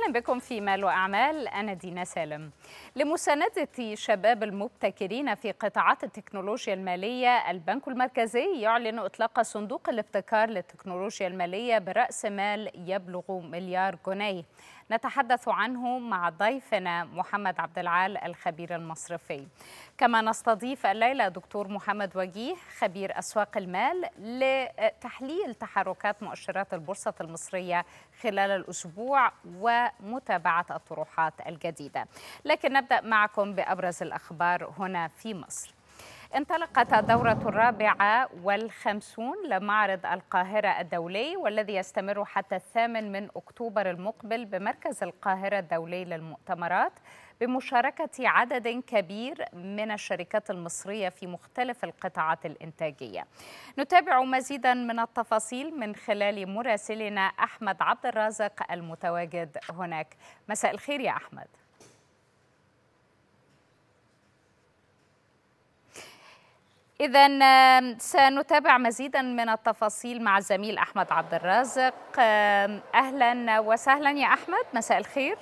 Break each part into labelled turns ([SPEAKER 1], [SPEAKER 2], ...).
[SPEAKER 1] أهلا بكم في مال وأعمال. أنا دينا سالم. لمساندة شباب المبتكرين في قطاعات التكنولوجيا المالية البنك المركزي يعلن إطلاق صندوق الابتكار للتكنولوجيا المالية برأس مال يبلغ مليار جنيه. نتحدث عنه مع ضيفنا محمد عبد العال الخبير المصرفي. كما نستضيف الليلة دكتور محمد وجيه خبير أسواق المال لتحليل تحركات مؤشرات البورصة المصرية خلال الأسبوع ومتابعة الطروحات الجديدة. لكن نبدأ معكم بأبرز الأخبار هنا في مصر. انطلقت الدورة الرابعة والخمسون لمعرض القاهرة الدولي والذي يستمر حتى الثامن من أكتوبر المقبل بمركز القاهرة الدولي للمؤتمرات بمشاركة عدد كبير من الشركات المصرية في مختلف القطاعات الإنتاجية. نتابع مزيدا من التفاصيل من خلال مراسلنا أحمد عبد الرازق المتواجد هناك. مساء الخير يا أحمد. إذا سنتابع مزيدا من التفاصيل مع الزميل أحمد عبد الرازق. أهلا وسهلا يا أحمد. مساء الخير.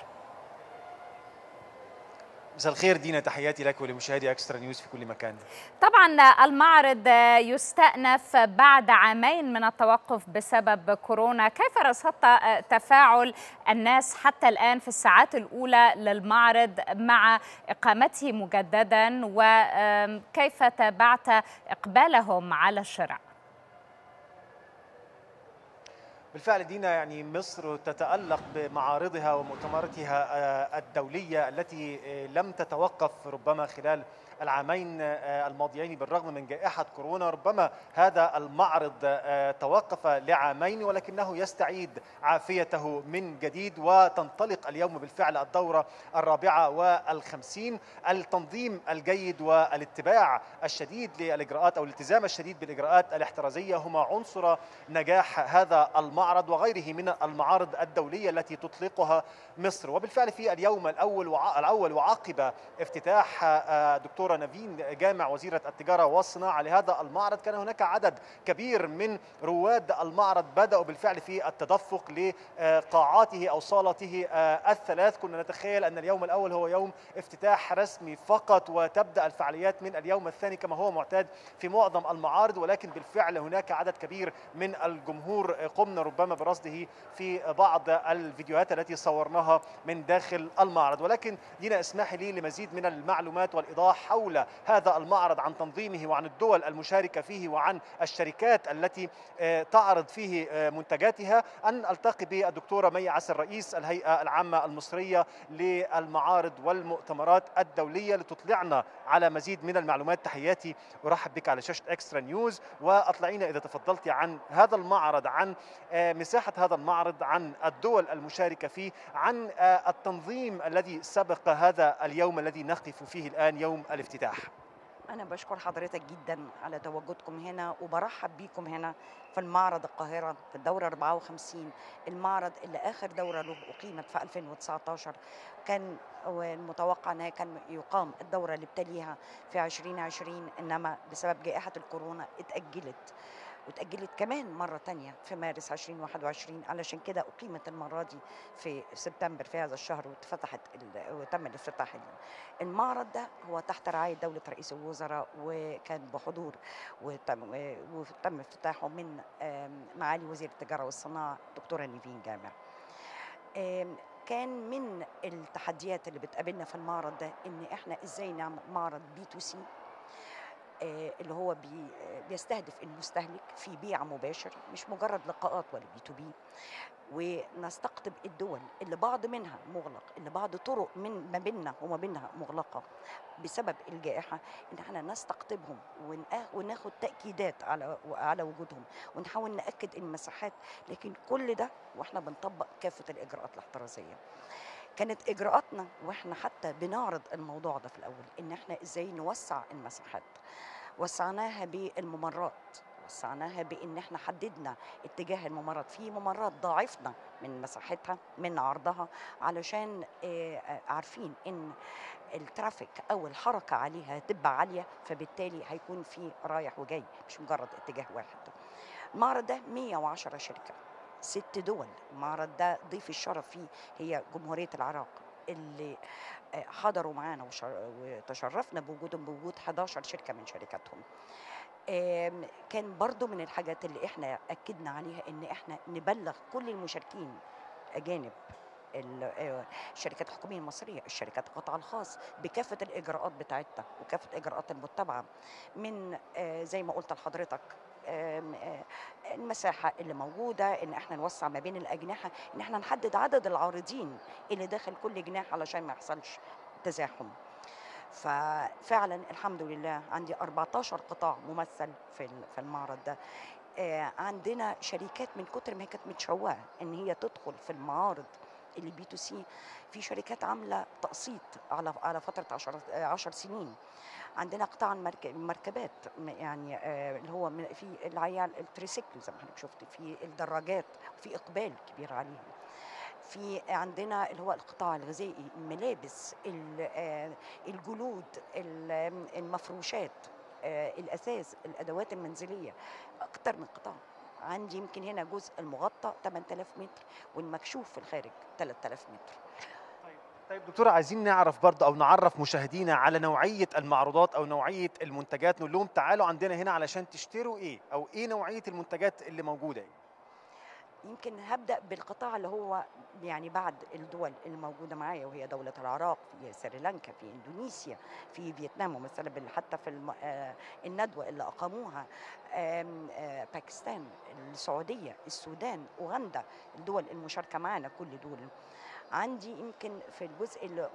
[SPEAKER 2] مساء الخير دينا تحياتي لك ولمشاهدي إكسترا نيوز في كل مكان.
[SPEAKER 1] طبعا المعرض يستأنف بعد عامين من التوقف بسبب كورونا. كيف رصدت تفاعل الناس حتى الآن في الساعات الأولى للمعرض مع إقامته مجددا؟ وكيف تابعت إقبالهم على الشراء
[SPEAKER 2] بالفعل دينا يعني مصر تتألق بمعارضها ومؤتمراتها الدولية التي لم تتوقف ربما خلال العامين الماضيين بالرغم من جائحة كورونا ربما هذا المعرض توقف لعامين ولكنه يستعيد عافيته من جديد وتنطلق اليوم بالفعل الدورة الرابعة والخمسين التنظيم الجيد والاتباع الشديد للإجراءات أو الالتزام الشديد بالإجراءات الاحترازية هما عنصر نجاح هذا المعرض وغيره من المعارض الدولية التي تطلقها مصر وبالفعل في اليوم الأول. الأول وعقب افتتاح دكتور دكتورة نافين جامع وزيرة التجارة والصناعة. لهذا المعرض كان هناك عدد كبير من رواد المعرض بدأوا بالفعل في التدفق لقاعاته أو صالته الثلاث. كنا نتخيل أن اليوم الأول هو يوم افتتاح رسمي فقط وتبدأ الفعاليات من اليوم الثاني كما هو معتاد في معظم المعارض. ولكن بالفعل هناك عدد كبير من الجمهور قمنا ربما برصده في بعض الفيديوهات التي صورناها من داخل المعرض. ولكن دينا اسمحي لي لمزيد من المعلومات والإيضاح حول هذا المعرض عن تنظيمه وعن الدول المشاركة فيه وعن الشركات التي تعرض فيه منتجاتها أن ألتقي بالدكتورة مي عسل رئيس الهيئة العامة المصرية للمعارض والمؤتمرات الدولية لتطلعنا على مزيد من المعلومات. تحياتي أرحب بك على شاشة إكسترا نيوز. وأطلعينا إذا تفضلت عن هذا المعرض عن مساحة هذا المعرض عن الدول المشاركة فيه عن التنظيم الذي سبق هذا اليوم الذي نقف فيه الآن يوم الافتتاح.
[SPEAKER 3] أنا بشكر حضرتك جدا على تواجدكم هنا وبرحب بيكم هنا في المعرض القاهرة في الدورة 54 المعرض اللي آخر دورة له أقيمت في 2019 كان المتوقع أنها كان يقام الدورة اللي بتليها في 2020 إنما بسبب جائحة الكورونا اتأجلت. وتأجلت كمان مرة تانية في مارس 2021 علشان كده أقيمت المرة دي في سبتمبر في هذا الشهر واتفتحت وتم الافتتاح المعرض ده هو تحت رعاية دولة رئيس الوزراء وكان بحضور وتم, وتم افتتاحه من معالي وزير التجارة والصناعة دكتورة نيفين جامع. كان من التحديات اللي بتقابلنا في المعرض ده إن إحنا إزاي نعمل معرض B2C اللي هو بي بيستهدف المستهلك في بيع مباشر مش مجرد لقاءات ولا B2B. ونستقطب الدول اللي بعض منها مغلق اللي بعض طرق من ما بيننا وما بينها مغلقة بسبب الجائحة إن إحنا نستقطبهم وناخد تأكيدات على على وجودهم ونحاول نأكد المساحات. لكن كل ده وإحنا بنطبق كافة الإجراءات الاحترازية. كانت إجراءاتنا وإحنا حتى بنعرض الموضوع ده في الأول إن إحنا إزاي نوسع المساحات. وسعناها بالممرات. وسعناها بإن إحنا حددنا اتجاه الممرات. في ممرات ضاعفنا من مساحتها من عرضها علشان عارفين إن الترافيك أو الحركة عليها هتبقى عالية فبالتالي هيكون في رايح وجاي مش مجرد اتجاه واحد. المعرض ده 110 شركة. ست دول المعرض ده ضيف الشرف فيه هي جمهورية العراق اللي آه، حضروا معانا وتشرفنا بوجودهم بوجود 11 شركة من شركاتهم. كان برضو من الحاجات اللي إحنا أكدنا عليها إن إحنا نبلغ كل المشاركين أجانب ال- آه، الشركات الحكومية المصرية الشركات القطاع الخاص بكافة الإجراءات بتاعتها وكافة إجراءات المتبعة من آه، زي ما قلت لحضرتك المساحة اللي موجودة إن إحنا نوسع ما بين الأجنحة إن إحنا نحدد عدد العارضين اللي داخل كل جناح علشان ما يحصلش تزاحم. ففعلا الحمد لله عندي 14 قطاع ممثل في ال- في المعرض ده. آه، عندنا شركات من كتر ما هي كانت متشوقه إن هي تدخل في المعارض اللي B2C في شركات عاملة تقسيط على على فترة 10 10 سنين. عندنا قطاع المرك- المركبات يعني آه، اللي هو في العيال ال tricycle زي ما حضرتك شفت في الدراجات وفي إقبال كبير عليهم. في عندنا اللي هو القطاع الغذائي الملابس ال- آه، الجلود ال- المفروشات آه، الاساس الأدوات المنزلية أكتر من قطاع. عندي يمكن هنا جزء المغطى 8000 متر والمكشوف في الخارج 3000 متر
[SPEAKER 2] طيب دكتورة عايزين نعرف برضه أو نعرف مشاهدينا على نوعية المعروضات أو نوعية المنتجات نقول لهم تعالوا عندنا هنا علشان تشتروا إيه أو إيه نوعية المنتجات اللي موجودة إيه؟
[SPEAKER 3] يمكن هبدأ بالقطاع اللي هو يعني بعد الدول اللي موجوده معايا وهي دولة العراق في سريلانكا في إندونيسيا في فيتنام ممثله بال- حتى في آه، الندوة اللي أقاموها آه، باكستان السعودية السودان أوغندا الدول المشاركة معانا كل دول. عندي يمكن في الجزء اللي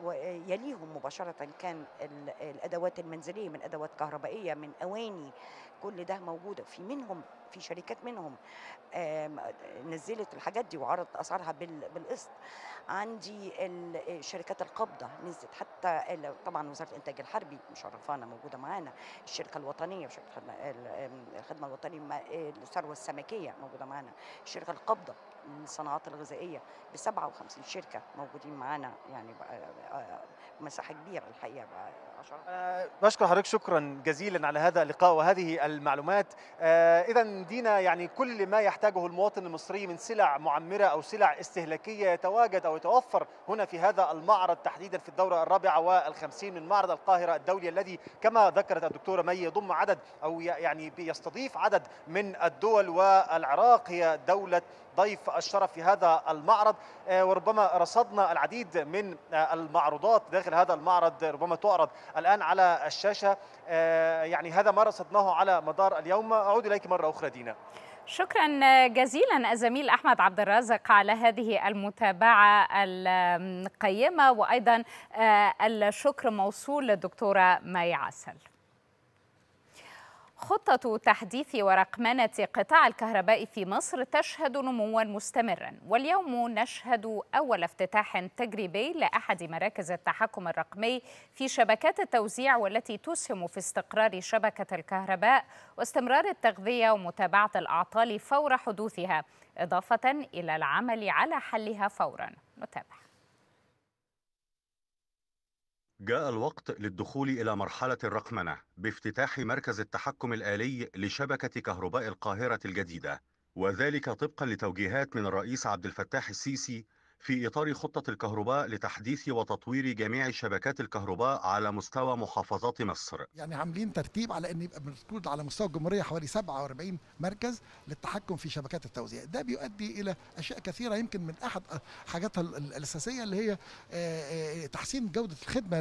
[SPEAKER 3] يليهم مباشرة كان ال- الأدوات المنزلية من أدوات كهربائية من أواني كل ده موجودة في منهم في شركات منهم نزلت الحاجات دي وعرضت أسعارها بال- بالقسط. عندي شركات القبضة نزلت حتى طبعا وزارة الإنتاج الحربي مشرفانا موجودة معانا. الشركة الوطنية وشركة الخدمة- ال- آم، الخدمة الوطنية ما- الثروة السمكية موجودة معانا. الشركة القبضة للصناعات الغذائية ب 57 شركة موجودين معانا يعني بقى- آه، مساحة كبيرة الحقيقة بقى 10
[SPEAKER 2] أه بشكر حضرتك شكرا جزيلا على هذا اللقاء وهذه المعلومات. أه إذا دينا يعني كل ما يحتاجه المواطن المصري من سلع معمرة أو سلع استهلاكية يتواجد أو يتوفر هنا في هذا المعرض تحديدا في الدورة الرابعة والخمسين من معرض القاهرة الدولي الذي كما ذكرت الدكتورة مي يضم عدد أو يعني يستضيف عدد من الدول والعراق هي دولة ضيف الشرف في هذا المعرض. آه، وربما رصدنا العديد من آه، المعروضات داخل هذا المعرض ربما تعرض الآن على الشاشة. آه، يعني هذا ما رصدناه على مدار اليوم. أعود إليك مرة أخرى دينا.
[SPEAKER 1] شكرا جزيلا الزميل أحمد عبد الرازق على هذه المتابعة القيمة وأيضا الشكر موصول للدكتورة مي عسل. خطة تحديث ورقمنة قطاع الكهرباء في مصر تشهد نموا مستمرا. واليوم نشهد أول افتتاح تجريبي لأحد مراكز التحكم الرقمي في شبكات التوزيع والتي تسهم في استقرار شبكة الكهرباء واستمرار التغذية ومتابعة الأعطال فور حدوثها إضافة إلى العمل على حلها فورا. نتابع.
[SPEAKER 4] جاء الوقت للدخول إلى مرحلة الرقمنة بافتتاح مركز التحكم الآلي لشبكة كهرباء القاهرة الجديدة وذلك طبقا لتوجيهات من الرئيس عبد الفتاح السيسي في إطار خطة الكهرباء لتحديث وتطوير جميع شبكات الكهرباء على مستوى محافظات مصر.
[SPEAKER 5] يعني عاملين ترتيب على إن يبقى موجود على مستوى الجمهورية حوالي 47 مركز للتحكم في شبكات التوزيع. ده بيؤدي إلى أشياء كثيرة يمكن من أحد حاجاتها ال- ال- الأساسية اللي هي آه، آه، تحسين جودة الخدمة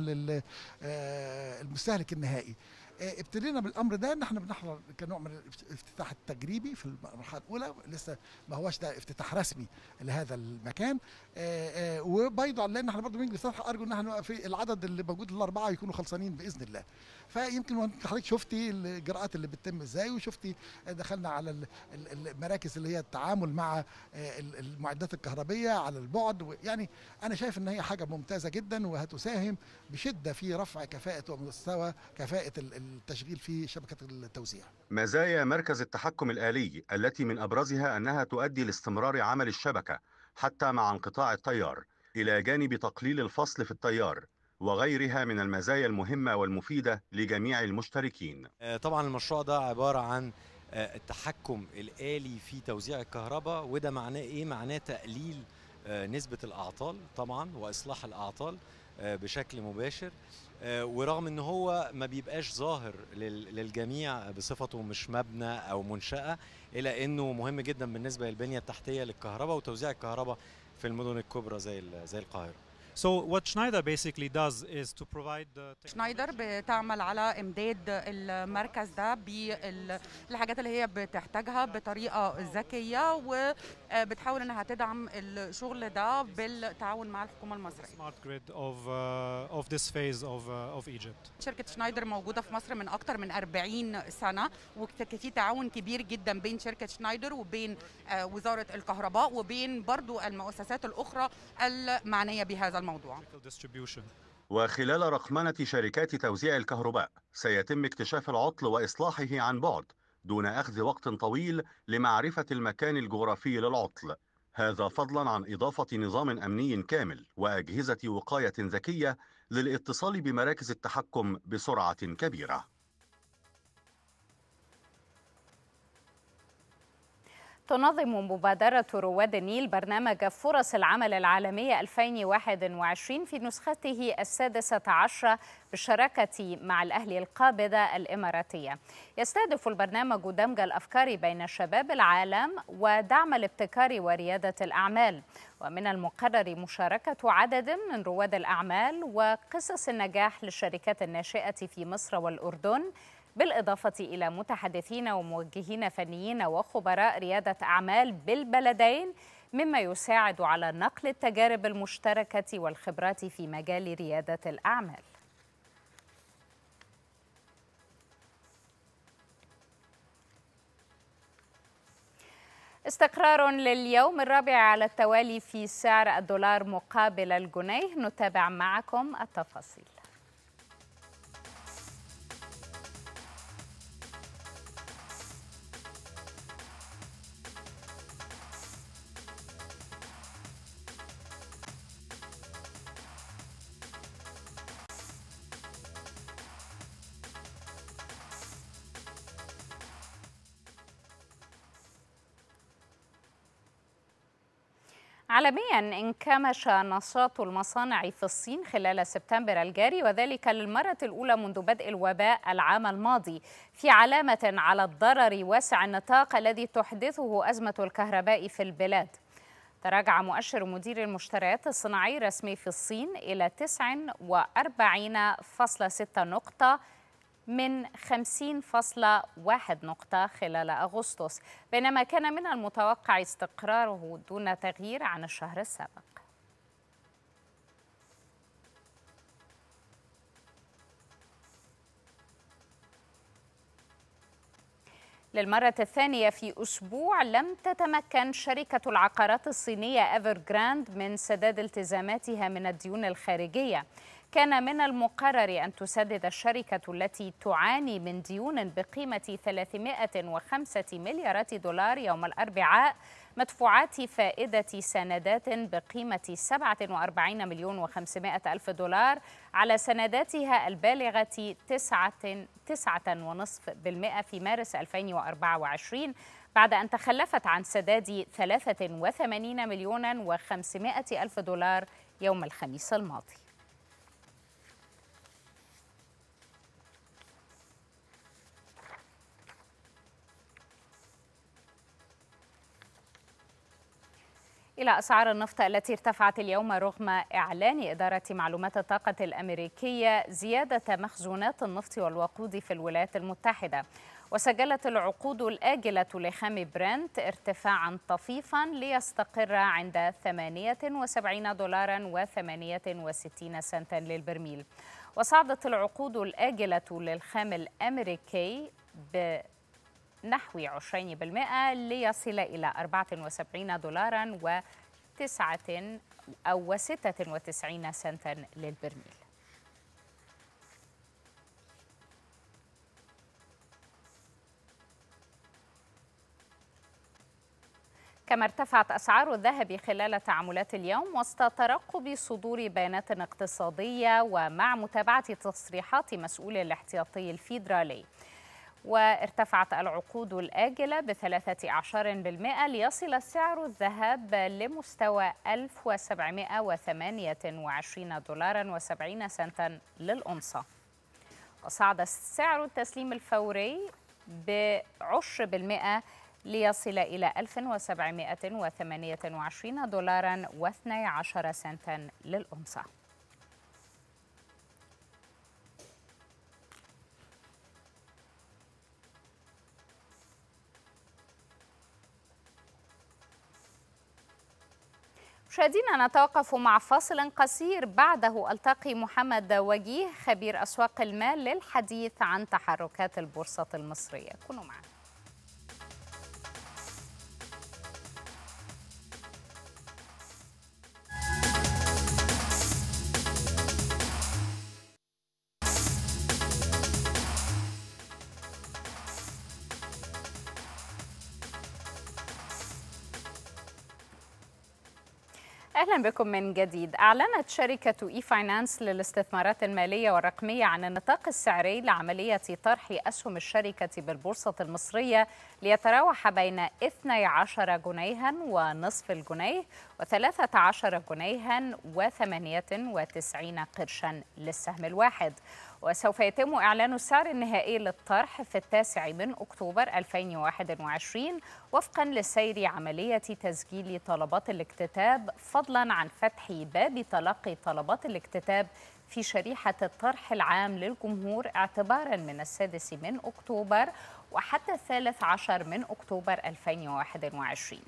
[SPEAKER 5] للمستهلك النهائي. آه، ابتدينا بالأمر ده ان إحنا بنحضر كنوع من الافتتاح التجريبي في المرحلة الأولى لسه ما هوش ده افتتاح رسمي لهذا المكان. آه، آه، وبيضا لأن إحنا برضه بنجلس أرجو ان إحنا في العدد اللي موجود الاربعه يكونوا خلصانين بإذن الله. فيمكن حضرتك شفتي الاجراءات اللي بتتم إزاي وشفتي دخلنا على ال- ال- المراكز اللي هي التعامل مع ال- المعدات الكهربية على البعد يعني أنا شايف إن هي حاجة ممتازة جدا وهتساهم بشدة في رفع كفاءة ومستوى كفاءة ال- التشغيل في شبكة التوزيع.
[SPEAKER 4] مزايا مركز التحكم الآلي التي من أبرزها أنها تؤدي لاستمرار عمل الشبكة حتى مع انقطاع التيار إلى جانب تقليل الفصل في التيار. وغيرها من المزايا المهمة والمفيدة لجميع المشتركين.
[SPEAKER 6] آه، طبعا المشروع ده عبارة عن التحكم الآلي في توزيع الكهرباء وده معناه إيه؟ معناه تقليل نسبة الأعطال طبعا وإصلاح الأعطال بشكل مباشر. ورغم إن هو ما بيبقاش ظاهر للجميع بصفته مش مبنى أو منشأة إلا إنه مهم جدا بالنسبة للبنية التحتية للكهرباء وتوزيع الكهرباء في المدن الكبرى زي زي القاهرة.
[SPEAKER 7] So what Schneider basically does is to provide the
[SPEAKER 8] شنايدر بتعمل على إمداد المركز ده بالحاجات اللي هي بتحتاجها بطريقة ذكية وبتحاول إنها تدعم الشغل ده بالتعاون مع الحكومة المصرية.
[SPEAKER 7] smart grid of uh, of this phase of uh, of Egypt.
[SPEAKER 8] شركة شنايدر موجودة في مصر من أكتر من 40 سنة وفي تعاون كبير جدا بين شركة شنايدر وبين وزارة الكهرباء وبين برضو المؤسسات الأخرى المعنية بهذا الموضوع.
[SPEAKER 4] وخلال رقمنة شركات توزيع الكهرباء سيتم اكتشاف العطل وإصلاحه عن بعد دون أخذ وقت طويل لمعرفة المكان الجغرافي للعطل هذا فضلا عن إضافة نظام أمني كامل وأجهزة وقاية ذكية للاتصال بمراكز التحكم بسرعة كبيرة
[SPEAKER 1] تنظم مبادرة رواد النيل برنامج فرص العمل العالمية 2021 في نسخته السادسة عشرة بالشراكة مع الأهلي القابضة الإماراتية. يستهدف البرنامج دمج الأفكار بين شباب العالم ودعم الابتكار وريادة الأعمال. ومن المقرر مشاركة عدد من رواد الأعمال وقصص النجاح للشركات الناشئة في مصر والأردن بالإضافة إلى متحدثين وموجهين فنيين وخبراء ريادة أعمال بالبلدين مما يساعد على نقل التجارب المشتركة والخبرات في مجال ريادة الأعمال. استقرار لليوم الرابع على التوالي في سعر الدولار مقابل الجنيه نتابع معكم التفاصيل. عالميا انكمش نشاط المصانع في الصين خلال سبتمبر الجاري وذلك للمرة الأولى منذ بدء الوباء العام الماضي. في علامة على الضرر واسع النطاق الذي تحدثه أزمة الكهرباء في البلاد. تراجع مؤشر مدير المشتريات الصناعي الرسمي في الصين إلى 49.6 نقطة من 50.1 نقطة خلال أغسطس بينما كان من المتوقع استقراره دون تغيير عن الشهر السابق. للمرة الثانية في أسبوع لم تتمكن شركة العقارات الصينية ايفر جراند من سداد التزاماتها من الديون الخارجية. كان من المقرر أن تسدد الشركة التي تعاني من ديون بقيمة 305 مليارات دولار يوم الأربعاء مدفوعات فائدة سندات بقيمة 47 مليون و500 ألف دولار على سنداتها البالغة 9.5% في مارس 2024 بعد أن تخلفت عن سداد 83 مليون و500 ألف دولار يوم الخميس الماضي. إلى أسعار النفط التي ارتفعت اليوم رغم إعلان إدارة معلومات الطاقة الأمريكية زيادة مخزونات النفط والوقود في الولايات المتحدة. وسجلت العقود الآجلة لخام برنت ارتفاعا طفيفا ليستقر عند 78 دولارا و68 سنتا للبرميل. وصعدت العقود الآجلة للخام الأمريكي ب نحو 20% ليصل إلى 74 دولارا و 9 أو 96 سنتا للبرميل. كما ارتفعت أسعار الذهب خلال تعاملات اليوم وسط ترقب صدور بيانات اقتصادية ومع متابعة تصريحات مسؤول الاحتياطي الفيدرالي. وارتفعت العقود الآجلة بثلاثة أعشار بالمئة ليصل سعر الذهب لمستوى 1728 دولارا و70 سنتا للأنصة. وصعد سعر التسليم الفوري بعشر بالمئة ليصل إلى 1728 دولارا و12 سنتا للأنصة. مشاهدينا نتوقف مع فاصل قصير. بعده ألتقي محمد وجيه خبير أسواق المال للحديث عن تحركات البورصة المصرية. كونوا معنا. أهلا بكم من جديد. أعلنت شركة اي فاينانس للاستثمارات المالية والرقمية عن النطاق السعري لعملية طرح أسهم الشركة بالبورصة المصرية ليتراوح بين 12 جنيها ونصف الجنيه و13 جنيها و98 قرشا للسهم الواحد. وسوف يتم إعلان السعر النهائي للطرح في التاسع من أكتوبر 2021 وفقا لسير عملية تسجيل طلبات الاكتتاب فضلا عن فتح باب تلقي طلبات الاكتتاب في شريحة الطرح العام للجمهور اعتبارا من السادس من أكتوبر وحتى الثالث عشر من أكتوبر 2021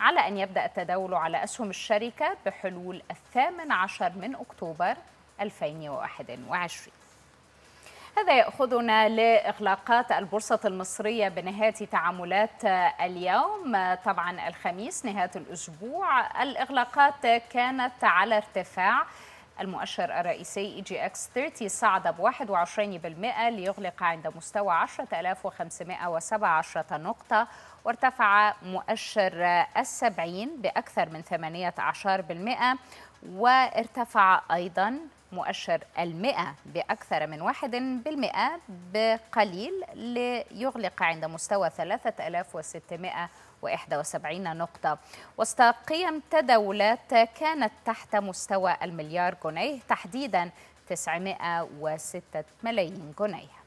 [SPEAKER 1] على أن يبدأ التداول على أسهم الشركة بحلول الثامن عشر من أكتوبر 2021 هذا يأخذنا لإغلاقات البورصة المصرية بنهاية تعاملات اليوم. طبعا الخميس نهاية الأسبوع الإغلاقات كانت على ارتفاع. المؤشر الرئيسي EGX 30 صعد ب 21% ليغلق عند مستوى 10517 نقطة وارتفع مؤشر السبعين بأكثر من 18% وارتفع أيضا مؤشر المئة بأكثر من واحد بالمئة بقليل ليغلق عند مستوى 3671 نقطة. وسط قيم تداولات كانت تحت مستوى المليار جنيه تحديدا 906 ملايين جنيه.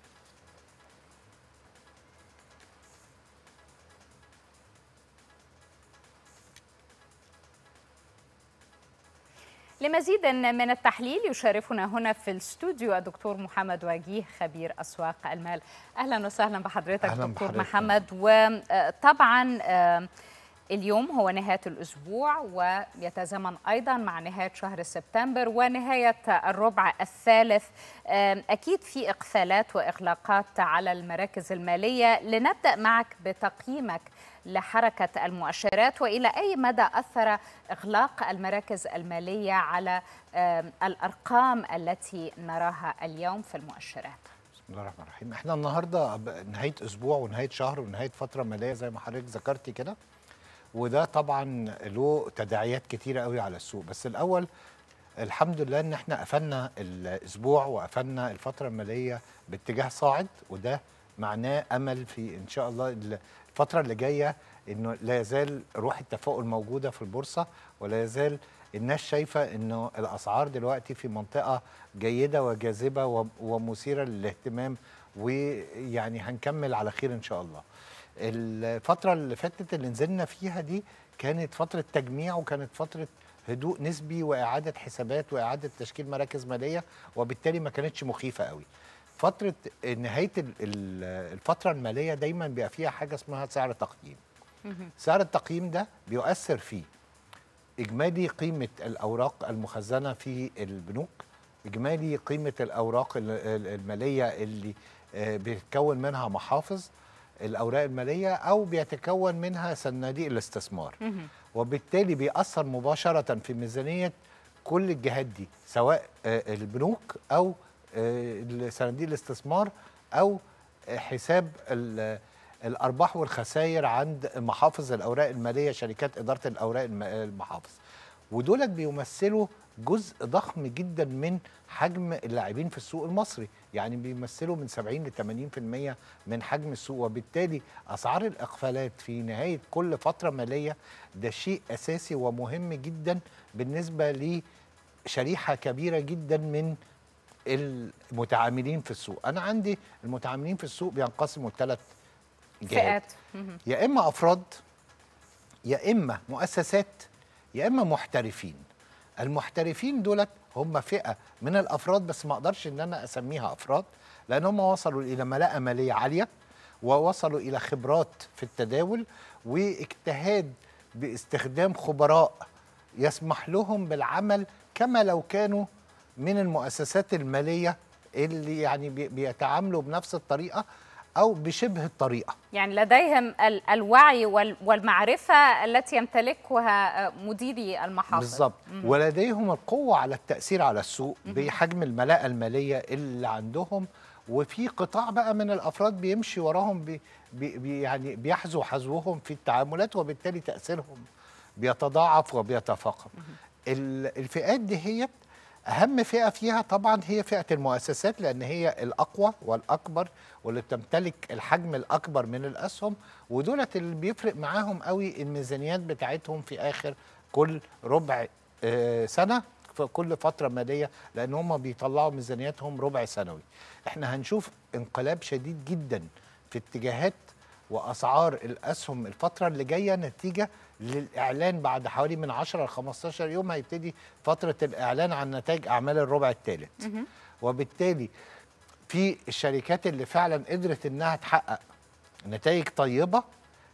[SPEAKER 1] لمزيد من التحليل يشاركنا هنا في الاستوديو الدكتور محمد وجيه خبير أسواق المال. أهلا وسهلا بحضرتك
[SPEAKER 9] أهلاً
[SPEAKER 1] دكتور
[SPEAKER 9] بحضرتك.
[SPEAKER 1] محمد. وطبعا آه، اليوم هو نهاية الأسبوع ويتزامن أيضا مع نهاية شهر سبتمبر ونهاية الربع الثالث. آه، أكيد في إقفالات وإغلاقات على المراكز المالية. لنبدأ معك بتقييمك لحركة المؤشرات وإلى أي مدى أثر إغلاق المراكز المالية على الأرقام التي نراها اليوم في المؤشرات؟
[SPEAKER 9] بسم الله الرحمن الرحيم. إحنا النهارده نهاية أسبوع ونهاية شهر ونهاية فترة مالية زي ما حضرتك ذكرتي كده. وده طبعا له تداعيات كتيرة قوي على السوق. بس الأول الحمد لله إن إحنا قفلنا الأسبوع وقفلنا الفترة المالية باتجاه صاعد وده معناه أمل في إن شاء الله الفترة اللي جاية إنه لا يزال روح التفاؤل موجودة في البورصة ولا يزال الناس شايفة إنه الأسعار دلوقتي في منطقة جيدة وجاذبة ومثيرة للاهتمام ويعني هنكمل على خير إن شاء الله. الفترة اللي فاتت اللي نزلنا فيها دي كانت فترة تجميع وكانت فترة هدوء نسبي وإعادة حسابات وإعادة تشكيل مراكز مالية وبالتالي ما كانتش مخيفة قوي. فترة نهاية ال- ال- الفترة المالية دايما بيبقى فيها حاجة اسمها سعر تقييم. سعر التقييم ده بيؤثر فيه إجمالي قيمة الأوراق المخزنة في البنوك إجمالي قيمة الأوراق ال- ال- المالية اللي آه، بيتكون منها محافظ الأوراق المالية أو بيتكون منها صناديق الاستثمار. وبالتالي بيأثر مباشرة في ميزانية كل الجهات دي سواء آه، البنوك أو صناديق الاستثمار أو حساب ال- الأرباح والخسائر عند محافظ الأوراق المالية شركات إدارة الأوراق الم- المحافظ. ودولت بيمثلوا جزء ضخم جدا من حجم اللاعبين في السوق المصري. يعني بيمثلوا من 70 ل 80% من حجم السوق. وبالتالي أسعار الإقفالات في نهاية كل فترة مالية ده شيء أساسي ومهم جدا بالنسبة لشريحة كبيرة جدا من المتعاملين في السوق. أنا عندي المتعاملين في السوق بينقسموا لثلاث جهات.
[SPEAKER 1] فئات.
[SPEAKER 9] يا إما أفراد يا إما مؤسسات يا إما محترفين. المحترفين دولت هم فئة من الأفراد بس ما أقدرش إن أنا أسميها أفراد لأن هم وصلوا إلى ملاءه مالية عالية ووصلوا إلى خبرات في التداول واجتهاد باستخدام خبراء يسمح لهم بالعمل كما لو كانوا من المؤسسات المالية اللي يعني بي- بيتعاملوا بنفس الطريقة أو بشبه الطريقة.
[SPEAKER 1] يعني لديهم ال- الوعي وال- والمعرفة التي يمتلكها مديري المحافظ.
[SPEAKER 9] بالظبط. ولديهم القوة على التأثير على السوق بحجم الملاءة المالية اللي عندهم. وفي قطاع بقى من الأفراد بيمشي وراهم بي بي يعني بيحذو حذوهم في التعاملات وبالتالي تأثيرهم بيتضاعف وبيتفاقم. ال- الفئات دي هي أهم فئة فيها طبعا هي فئة المؤسسات لأن هي الأقوى والأكبر واللي بتمتلك الحجم الأكبر من الأسهم ودولت اللي بيفرق معاهم قوي الميزانيات بتاعتهم في آخر كل ربع آه، سنة في كل فترة مالية لأن هم بيطلعوا ميزانياتهم ربع سنوي. إحنا هنشوف انقلاب شديد جدا في اتجاهات وأسعار الأسهم الفترة اللي جاية نتيجة للإعلان بعد حوالي من 10 ل 15 يوم هيبتدي فترة الإعلان عن نتائج أعمال الربع الثالث. وبالتالي في الشركات اللي فعلا قدرت إنها تحقق نتائج طيبة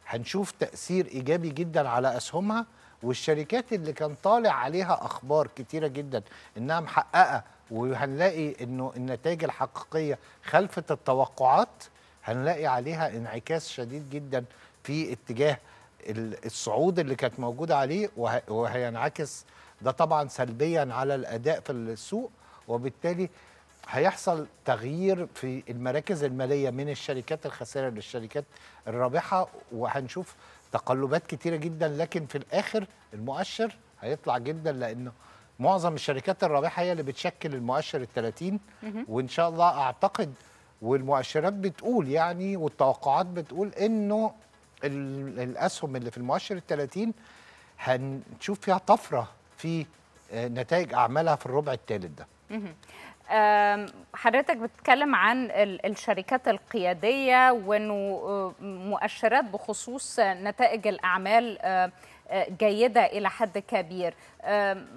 [SPEAKER 9] هنشوف تأثير إيجابي جدا على أسهمها. والشركات اللي كان طالع عليها أخبار كتيرة جدا إنها محققة وهنلاقي إنه النتائج الحقيقية خلفت التوقعات. هنلاقي عليها انعكاس شديد جدا في اتجاه ال- الصعود اللي كانت موجودة عليه وه- وهينعكس ده طبعا سلبيا على الأداء في السوق. وبالتالي هيحصل تغيير في المراكز المالية من الشركات الخاسره للشركات الرابحة. وهنشوف تقلبات كتيرة جدا لكن في الآخر المؤشر هيطلع جدا لأنه معظم الشركات الرابحة هي اللي بتشكل المؤشر ال 30
[SPEAKER 1] مهم.
[SPEAKER 9] وإن شاء الله أعتقد والمؤشرات بتقول يعني والتوقعات بتقول إنه ال- الأسهم اللي في المؤشر ال 30 هنشوف فيها طفرة في آه، نتائج أعمالها في الربع الثالث ده.
[SPEAKER 1] حضرتك بتتكلم عن ال- الشركات القيادية وأنه آه، مؤشرات بخصوص نتائج الأعمال آه، آه، جيدة إلى حد كبير.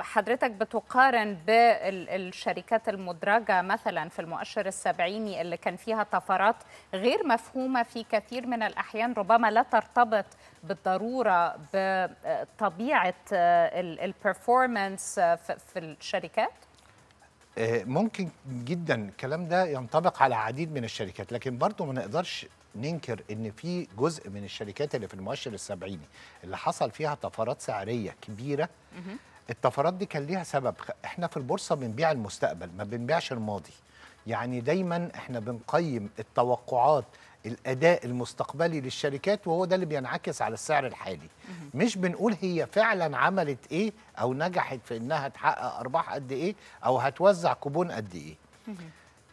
[SPEAKER 1] حضرتك بتقارن بالشركات المدرجة مثلا في المؤشر السبعيني اللي كان فيها طفرات غير مفهومة في كثير من الأحيان ربما لا ترتبط بالضرورة بطبيعة البرفورمانس في الشركات؟
[SPEAKER 9] آه، ممكن جدا الكلام ده ينطبق على عديد من الشركات لكن برضو ما نقدرش ننكر إن في جزء من الشركات اللي في المؤشر السبعيني اللي حصل فيها طفرات سعرية
[SPEAKER 1] كبيرة.
[SPEAKER 9] الطفرات دي كان ليها سبب. إحنا في البورصة بنبيع المستقبل ما بنبيعش الماضي. يعني دايما إحنا بنقيم التوقعات الأداء المستقبلي للشركات وهو ده اللي بينعكس على السعر الحالي. مش بنقول هي فعلا عملت إيه أو نجحت في إنها تحقق أرباح قد إيه أو هتوزع كوبون قد إيه.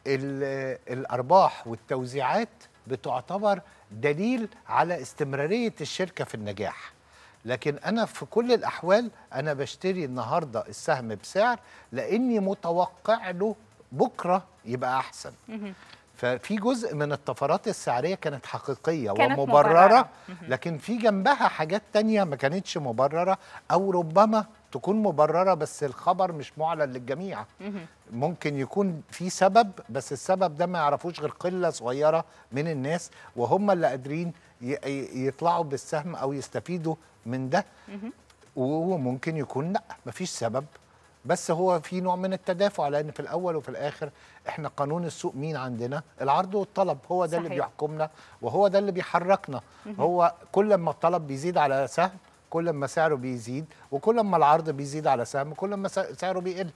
[SPEAKER 9] ال- الأرباح والتوزيعات بتعتبر دليل على استمرارية الشركة في النجاح لكن أنا في كل الأحوال أنا بشتري النهارده السهم بسعر لأني متوقع له بكرة يبقى أحسن
[SPEAKER 1] مهم.
[SPEAKER 9] ففي جزء من الطفرات السعرية كانت حقيقية
[SPEAKER 1] كانت
[SPEAKER 9] ومبررة
[SPEAKER 1] مبررة.
[SPEAKER 9] لكن في جنبها حاجات تانية ما كانتش مبررة أو ربما تكون مبررة بس الخبر مش معلن للجميع. ممكن يكون في سبب بس السبب ده ما يعرفوش غير قلة صغيرة من الناس وهم اللي قادرين يطلعوا بالسهم أو يستفيدوا من ده
[SPEAKER 1] مهم.
[SPEAKER 9] وهو ممكن يكون لأ مفيش سبب بس هو في نوع من التدافع لأن في الأول وفي الآخر إحنا قانون السوق مين عندنا العرض والطلب هو ده اللي
[SPEAKER 1] صحيح.
[SPEAKER 9] بيحكمنا وهو ده اللي بيحركنا هو كل ما الطلب بيزيد على سهم كل ما سعره بيزيد وكل ما العرض بيزيد على سهم كل ما سع- سعره بيقل.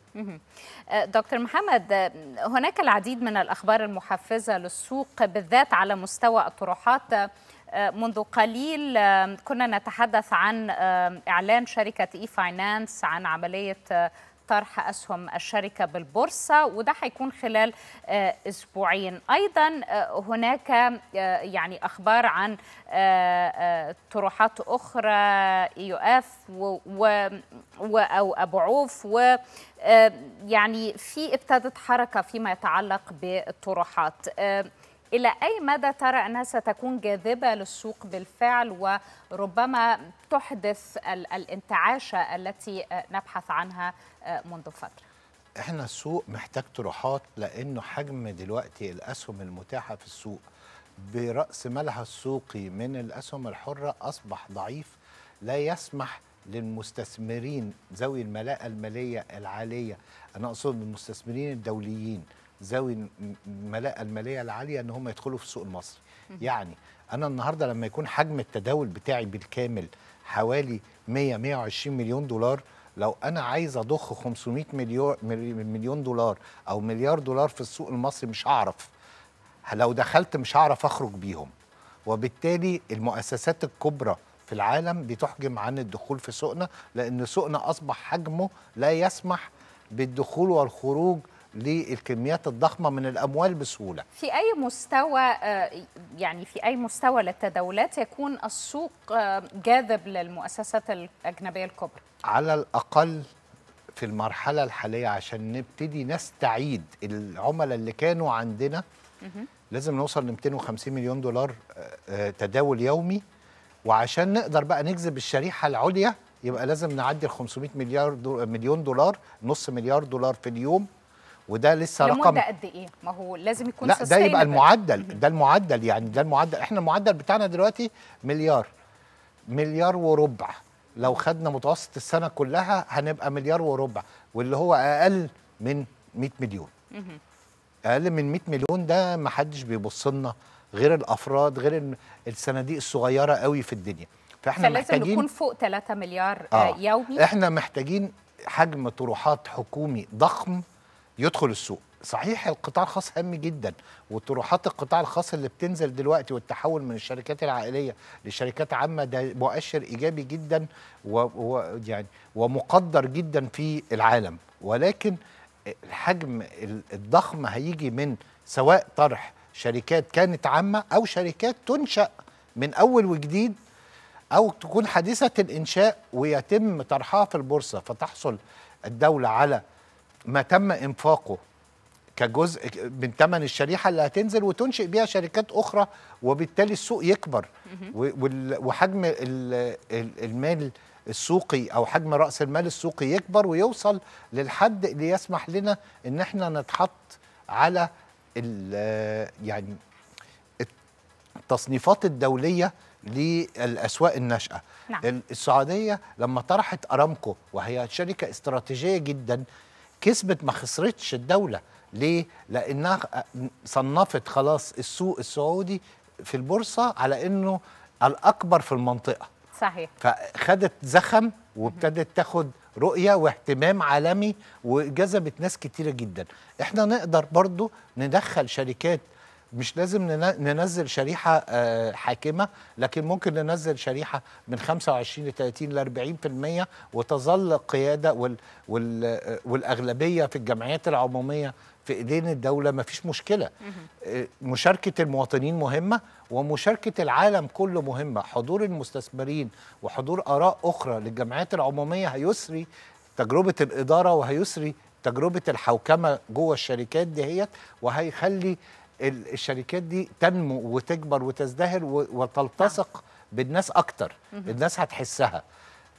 [SPEAKER 1] آه، دكتور محمد آه، هناك العديد من الأخبار المحفزة للسوق بالذات على مستوى الطروحات آه، منذ قليل كنا نتحدث عن إعلان شركة إي فاينانس عن عملية طرح أسهم الشركة بالبورصة وده هيكون خلال أسبوعين. أيضا هناك يعني أخبار عن طروحات أخرى يو إف أو أبو عوف و يعني في ابتدت حركة فيما يتعلق بالطروحات إلى أي مدى ترى أنها ستكون جاذبة للسوق بالفعل وربما تحدث الانتعاشة التي نبحث عنها منذ فترة؟
[SPEAKER 9] إحنا السوق محتاج طروحات لأنه حجم دلوقتي الأسهم المتاحة في السوق برأس مالها السوقي من الأسهم الحرة أصبح ضعيف لا يسمح للمستثمرين ذوي الملاءة المالية العالية أنا أقصد المستثمرين الدوليين ذوي المالية العالية إن هم يدخلوا في السوق المصري. يعني أنا النهارده لما يكون حجم التداول بتاعي بالكامل حوالي 100 120 مليون دولار لو أنا عايز أضخ 500 مليون مليون دولار أو مليار دولار في السوق المصري مش هعرف. لو دخلت مش هعرف أخرج بيهم. وبالتالي المؤسسات الكبرى في العالم بتحجم عن الدخول في سوقنا لأن سوقنا أصبح حجمه لا يسمح بالدخول والخروج للكميات الضخمة من الأموال بسهولة.
[SPEAKER 1] في أي مستوى يعني في أي مستوى للتداولات يكون السوق جاذب للمؤسسات الأجنبية الكبرى؟
[SPEAKER 9] على الأقل في المرحلة الحالية عشان نبتدي نستعيد العملاء اللي كانوا عندنا لازم نوصل ل 250 مليون دولار تداول يومي وعشان نقدر بقى نجذب الشريحة العليا يبقى لازم نعدي ال 500 مليار دو مليون دولار نص مليار دولار في اليوم وده لسه رقم
[SPEAKER 1] لمده قد إيه؟ ما هو لازم يكون
[SPEAKER 9] لا ده يبقى المعدل ده المعدل يعني ده المعدل. إحنا المعدل بتاعنا دلوقتي مليار مليار وربع. لو خدنا متوسط السنة كلها هنبقى مليار وربع واللي هو أقل من 100 مليون. أقل من 100 مليون ده ما حدش بيبص لنا غير الأفراد غير الصناديق الصغيرة قوي في الدنيا.
[SPEAKER 1] فإحنا فلازم محتاجين نكون فوق 3 مليار آه يومي.
[SPEAKER 9] إحنا محتاجين حجم طروحات حكومي ضخم يدخل السوق. صحيح القطاع الخاص هام جدا وطروحات القطاع الخاص اللي بتنزل دلوقتي والتحول من الشركات العائلية لشركات عامة ده مؤشر إيجابي جدا ويعني ومقدر جدا في العالم. ولكن الحجم الضخم هيجي من سواء طرح شركات كانت عامة أو شركات تنشأ من أول وجديد أو تكون حديثة الإنشاء ويتم طرحها في البورصة. فتحصل الدولة على ما تم انفاقه كجزء من ثمن الشريحة اللي هتنزل وتنشئ بيها شركات أخرى وبالتالي السوق يكبر. وحجم المال السوقي أو حجم رأس المال السوقي يكبر ويوصل للحد اللي يسمح لنا إن إحنا نتحط على يعني التصنيفات الدولية للأسواق الناشئة. نعم. السعودية لما طرحت أرامكو وهي شركة استراتيجية جدا كسبت ما خسرتش الدولة. ليه؟ لأنها صنفت خلاص السوق السعودي في البورصة على إنه الأكبر في المنطقة.
[SPEAKER 1] صحيح.
[SPEAKER 9] فخدت زخم وابتدت تاخد رؤية واهتمام عالمي وجذبت ناس كتيرة جدا. إحنا نقدر برضو ندخل شركات مش لازم ننزل شريحة حاكمة لكن ممكن ننزل شريحة من 25 ل 30 ل 40% وتظل القيادة وال وال والأغلبية في الجمعيات العمومية في إيدين الدولة ما فيش مشكله مشاركة المواطنين مهمة ومشاركة العالم كله مهمة. حضور المستثمرين وحضور آراء أخرى للجمعيات العمومية هيسري تجربة الإدارة وهيسري تجربة الحوكمة جوه الشركات دهيت وهيخلي الشركات دي تنمو وتكبر وتزدهر وتلتصق بالناس أكتر الناس هتحسها.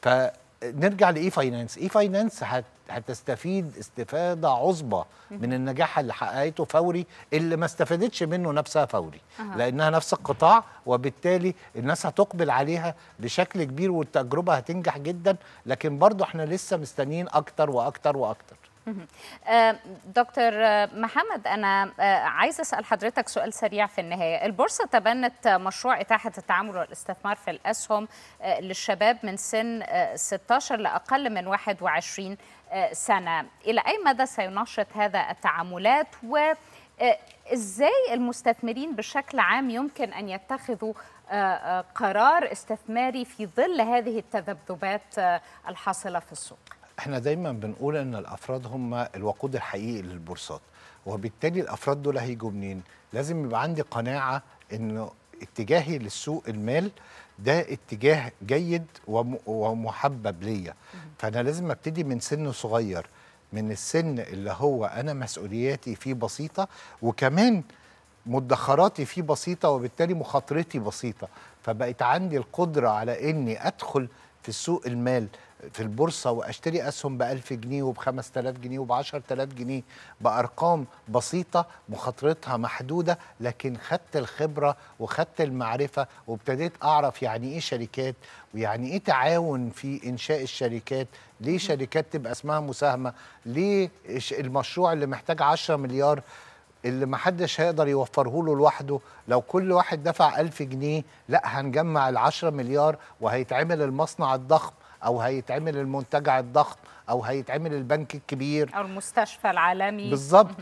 [SPEAKER 9] فنرجع ل e-finance. e-finance هتستفيد استفادة عظمى من النجاح اللي حققته فوري اللي ما استفادتش منه نفسها فوري أه. لأنها نفس القطاع وبالتالي الناس هتقبل عليها بشكل كبير والتجربة هتنجح جدا لكن برضو إحنا لسه مستنيين أكتر وأكتر وأكتر.
[SPEAKER 1] دكتور محمد أنا عايز أسأل حضرتك سؤال سريع في النهاية. البورصة تبنت مشروع إتاحة التعامل والاستثمار في الأسهم للشباب من سن 16 لأقل من 21 سنة. إلى أي مدى سينشط هذا التعاملات؟ و إزاي المستثمرين بشكل عام يمكن أن يتخذوا قرار استثماري في ظل هذه التذبذبات الحاصلة في السوق؟
[SPEAKER 9] إحنا دايما بنقول إن الأفراد هم الوقود الحقيقي للبورصات وبالتالي الأفراد دول هيجوا منين؟ لازم يبقى عندي قناعة انه اتجاهي للسوق المال ده اتجاه جيد وم- ومحبب ليا. فأنا لازم أبتدي من سن صغير من السن اللي هو أنا مسؤولياتي فيه بسيطة وكمان مدخراتي فيه بسيطة وبالتالي مخاطرتي بسيطة. فبقت عندي القدرة على إني أدخل في سوق المال في البورصة وأشتري أسهم ب 1000 جنيه وب 5000 جنيه وب 10000 جنيه بأرقام بسيطة مخاطرتها محدودة لكن خدت الخبرة وخدت المعرفة وابتديت أعرف يعني إيه شركات ويعني إيه تعاون في إنشاء الشركات ليه شركات تبقى اسمها مساهمة ليه المشروع اللي محتاج 10 مليار اللي محدش هيقدر يوفره له لوحده لو كل واحد دفع ألف جنيه لا هنجمع العشرة مليار وهيتعمل المصنع الضخم أو هيتعمل المنتجع الضخم أو هيتعمل البنك الكبير.
[SPEAKER 1] أو المستشفى العالمي.
[SPEAKER 9] بالظبط.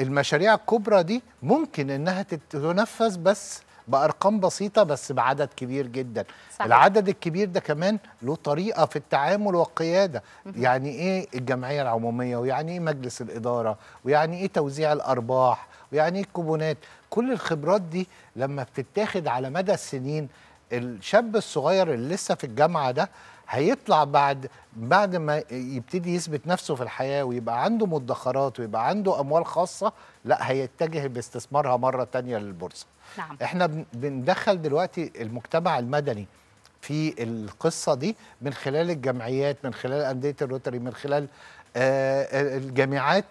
[SPEAKER 9] المشاريع الكبرى دي ممكن إنها تنفذ بس بأرقام بسيطة بس بعدد كبير جدا.
[SPEAKER 1] صحيح.
[SPEAKER 9] العدد الكبير ده كمان له طريقة في التعامل والقيادة. يعني إيه الجمعية العمومية؟ ويعني إيه مجلس الإدارة؟ ويعني إيه توزيع الأرباح؟ ويعني إيه الكوبونات؟ كل الخبرات دي لما بتتاخد على مدى السنين الشاب الصغير اللي لسه في الجامعة ده هيطلع بعد بعد ما يبتدي يثبت نفسه في الحياة ويبقى عنده مدخرات ويبقى عنده أموال خاصة لا هيتجه باستثمارها مرة تانية للبورصة.
[SPEAKER 1] نعم.
[SPEAKER 9] إحنا بن- بندخل دلوقتي المجتمع المدني في القصة دي من خلال الجمعيات من خلال أندية الروتري من خلال آه الجامعات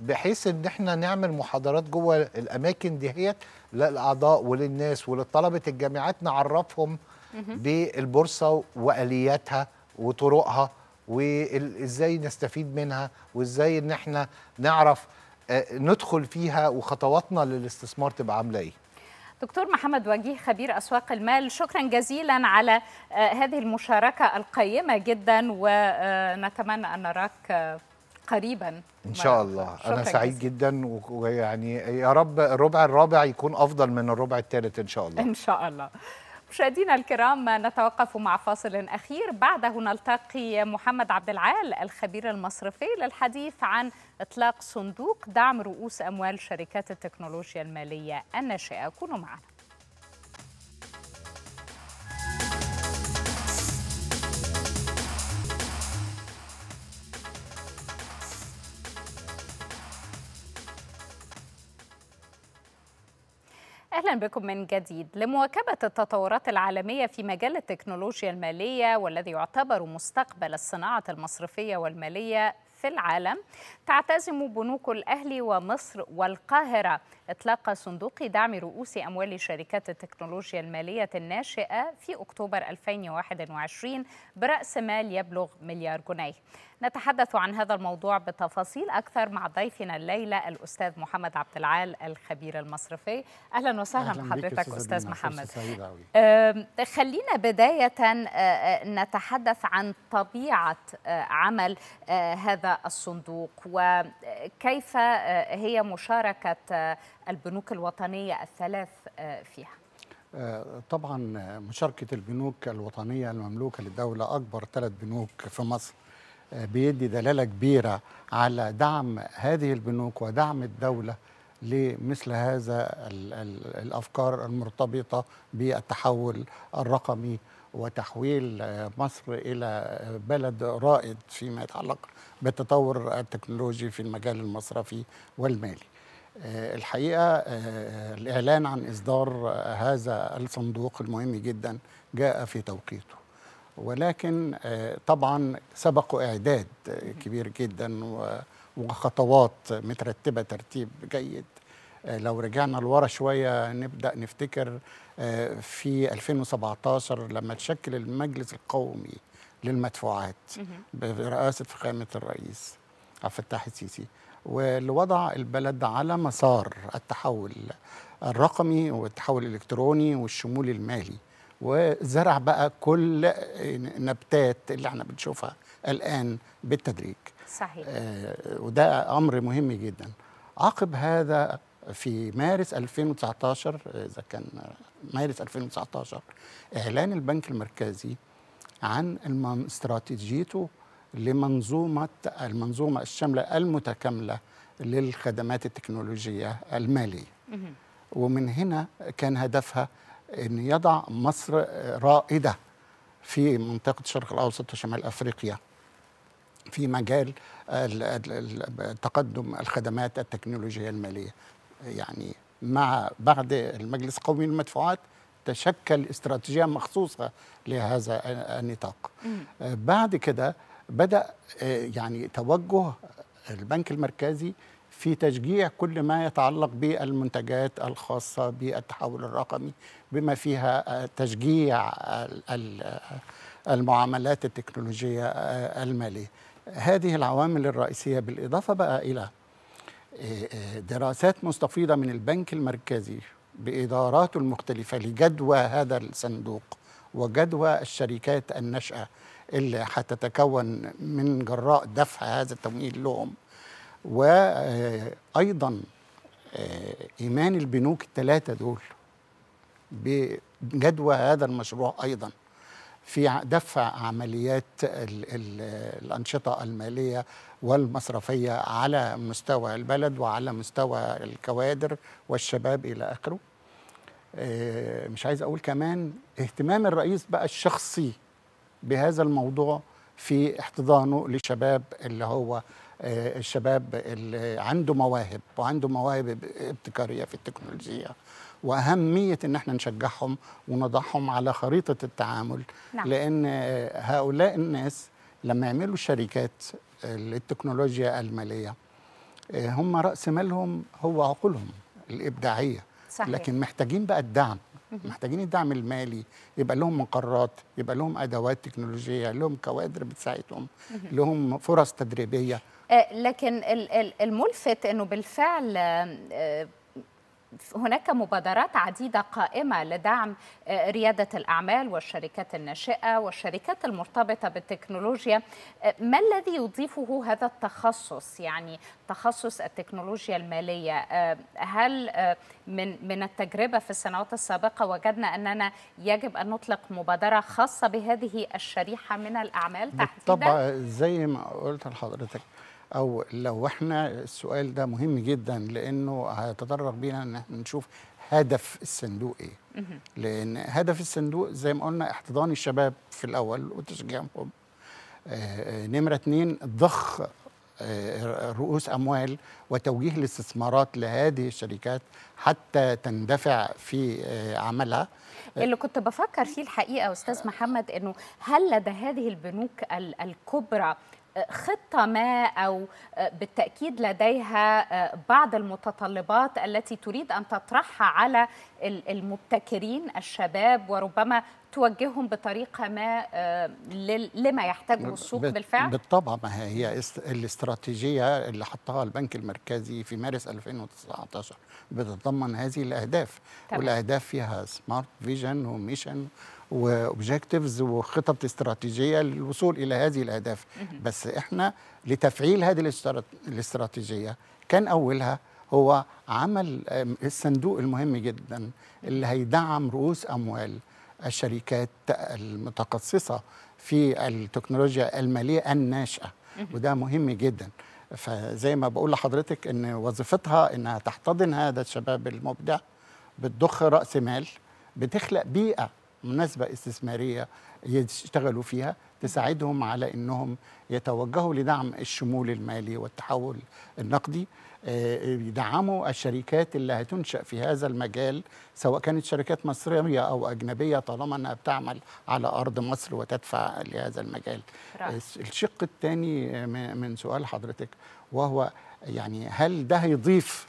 [SPEAKER 9] بحيث إن إحنا نعمل محاضرات جوه الأماكن دهيت للأعضاء وللناس ولطلبة الجامعات نعرفهم بالبورصة وآلياتها وطرقها وإزاي نستفيد منها وإزاي إن إحنا نعرف آه، ندخل فيها وخطواتنا للاستثمار تبقى عاملة إيه.
[SPEAKER 1] دكتور محمد وجيه خبير أسواق المال شكرا جزيلا على آه، هذه المشاركة القيمة جدا ونتمنى أن نراك آه، قريبا.
[SPEAKER 9] إن شاء الله.
[SPEAKER 1] أنا
[SPEAKER 9] سعيد. جدا ويعني يا رب الربع الرابع يكون أفضل من الربع الثالث إن شاء الله.
[SPEAKER 1] إن شاء الله. مشاهدينا الكرام نتوقف مع فاصل أخير. بعده نلتقي محمد عبد العال الخبير المصرفي للحديث عن إطلاق صندوق دعم رؤوس أموال شركات التكنولوجيا المالية. الناشئة كونوا معنا. أهلا بكم من جديد لمواكبة التطورات العالمية في مجال التكنولوجيا المالية والذي يعتبر مستقبل الصناعة المصرفية والمالية في العالم تعتزم بنوك الاهلي ومصر والقاهرة اطلاق صندوق دعم رؤوس أموال شركات التكنولوجيا المالية الناشئة في أكتوبر 2021 برأس مال يبلغ مليار جنيه. نتحدث عن هذا الموضوع بتفاصيل أكثر مع ضيفنا الليلة الأستاذ محمد عبد العال الخبير المصرفي. أهلا وسهلا
[SPEAKER 10] أهلاً
[SPEAKER 1] بحضرتك
[SPEAKER 10] دينا،
[SPEAKER 1] محمد. خلينا بداية آه، آه، نتحدث عن طبيعة آه، عمل هذا الصندوق وكيف هي مشاركة البنوك الوطنية الثلاث فيها
[SPEAKER 10] طبعا مشاركة البنوك الوطنية المملوكة للدولة أكبر ثلاث بنوك في مصر بيدي دلالة كبيرة على دعم هذه البنوك ودعم الدولة لمثل هذا ال ال الأفكار المرتبطة بالتحول الرقمي وتحويل مصر آه، بلد رائد فيما يتعلق بالتطور التكنولوجي في المجال المصرفي والمالي. آه، الحقيقة آه، الإعلان عن إصدار آه، هذا الصندوق المهم جدا جاء في توقيته. ولكن آه، طبعا سبق إعداد آه، كبير جدا وخطوات مترتبة ترتيب جيد. آه، لو رجعنا لورا شوية نبدأ نفتكر في 2017 لما تشكل المجلس القومي للمدفوعات برئاسة فخامة الرئيس عبد الفتاح السيسي. واللي وضع البلد على مسار التحول الرقمي والتحول الإلكتروني والشمول المالي. وزرع بقى كل نبتات اللي إحنا بنشوفها الآن بالتدريج.
[SPEAKER 1] صحيح.
[SPEAKER 10] آه، وده أمر مهم جدا. عقب هذا في مارس 2019 إذا كان مارس 2019 إعلان البنك المركزي عن استراتيجيته لمنظومه المنظومة الشاملة المتكاملة للخدمات التكنولوجية المالية. ومن هنا كان هدفها إن يضع مصر رائدة في منطقة الشرق الأوسط وشمال أفريقيا في مجال ال- ال- ال- تقدم الخدمات التكنولوجية المالية. يعني مع بعد المجلس القومي للمدفوعات تشكل استراتيجية مخصوصة لهذا النطاق. بعد كده بدأ آه، يعني توجه البنك المركزي في تشجيع كل ما يتعلق بالمنتجات الخاصة بالتحول الرقمي بما فيها آه، تشجيع ال- ال- المعاملات التكنولوجية آه، المالية. هذه العوامل الرئيسية بالإضافة بقى إلى آه، دراسات مستفيضة من البنك المركزي باداراته المختلفه لجدوى هذا الصندوق وجدوى الشركات الناشئة اللي هتتكون من جراء دفع هذا التمويل لهم. وأيضا إيمان البنوك الثلاثه دول بجدوى هذا المشروع أيضا في دفع عمليات ال ال الأنشطة المالية والمصرفية على مستوى البلد وعلى مستوى الكوادر والشباب إلى آخره. آه، مش عايز أقول كمان اهتمام الرئيس بقى الشخصي بهذا الموضوع في احتضانه لشباب اللي هو آه، الشباب اللي عنده مواهب وعنده مواهب ابتكارية في التكنولوجيا وأهمية إن إحنا نشجعهم ونضعهم على خريطة التعامل.
[SPEAKER 1] نعم.
[SPEAKER 10] لأن آه، هؤلاء الناس لما يعملوا شركات آه، للتكنولوجيا المالية آه، هم رأس مالهم هو عقولهم الإبداعية.
[SPEAKER 1] صحيح.
[SPEAKER 10] لكن محتاجين بقى الدعم. محتاجين الدعم المالي. يبقى لهم مقرات يبقى لهم أدوات تكنولوجية لهم كوادر بتساعدهم لهم فرص تدريبية.
[SPEAKER 1] آه، لكن ال- ال- الملفت إنه بالفعل آه، آه، هناك مبادرات عديدة قائمة لدعم آه، ريادة الأعمال والشركات الناشئة والشركات المرتبطة بالتكنولوجيا. آه، ما الذي يضيفه هذا التخصص؟ يعني تخصص التكنولوجيا المالية آه، هل آه، من من التجربة في السنوات السابقة وجدنا أننا يجب أن نطلق مبادرة خاصة بهذه الشريحة من الأعمال تحديدا؟
[SPEAKER 10] بالطبع زي ما قلت لحضرتك أو لو إحنا السؤال ده مهم جدا لأنه هيتطرق بينا إن إحنا نشوف هدف الصندوق إيه. لأن هدف الصندوق زي ما قلنا احتضان الشباب في الأول وتشجيعهم آه، آه، نمرة اتنين ضخ آه، رؤوس أموال وتوجيه الاستثمارات لهذه الشركات حتى تندفع في عملها.
[SPEAKER 1] اللي كنت بفكر فيه الحقيقة أستاذ محمد إنه هل لدى هذه البنوك ال- الكبرى خطة ما أو آه، بالتأكيد لديها آه، بعض المتطلبات التي تريد أن تطرحها على ال- المبتكرين الشباب وربما توجههم بطريقة ما آه، لما يحتاجه السوق بالفعل
[SPEAKER 10] بالطبع ما هي هي است- الاستراتيجية اللي حطها البنك المركزي في مارس 2019 بتتضمن هذه الأهداف
[SPEAKER 1] تمام.
[SPEAKER 10] والأهداف فيها smart vision و mission و objectives وخطط استراتيجية للوصول إلى هذه الأهداف. بس إحنا لتفعيل هذه الاسترات- الاستراتيجية كان أولها هو عمل الصندوق المهم جدا اللي هيدعم رؤوس أموال الشركات المتخصصة في التكنولوجيا المالية الناشئة. وده مهم جدا. فزي ما بقول لحضرتك إن وظيفتها إنها تحتضن هذا الشباب المبدع بتضخ رأس مال بتخلق بيئة مناسبة استثمارية يشتغلوا فيها تساعدهم على إنهم يتوجهوا لدعم الشمول المالي والتحول النقدي آه، يدعموا الشركات اللي هتنشأ في هذا المجال سواء كانت شركات مصرية أو أجنبية طالما إنها بتعمل على أرض مصر وتدفع لهذا المجال
[SPEAKER 1] رائع.
[SPEAKER 10] الشق الثاني من سؤال حضرتك وهو يعني هل ده هيضيف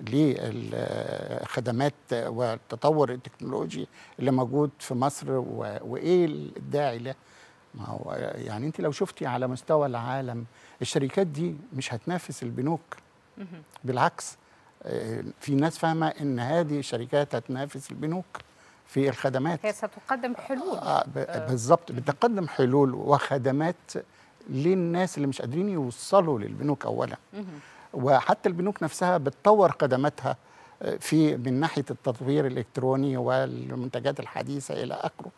[SPEAKER 10] للخدمات والتطور التكنولوجي اللي موجود في مصر وإيه الداعي له. ما هو يعني أنت لو شفتي على مستوى العالم الشركات دي مش هتنافس البنوك. بالعكس آه، في ناس فاهمة إن هذه الشركات هتنافس البنوك في الخدمات.
[SPEAKER 1] هي ستقدم حلول.
[SPEAKER 10] آه ب- بالظبط بتقدم حلول وخدمات للناس اللي مش قادرين يوصلوا للبنوك اولا. وحتى البنوك نفسها بتطور خدماتها في من ناحية التطوير الإلكتروني والمنتجات الحديثة إلى آخره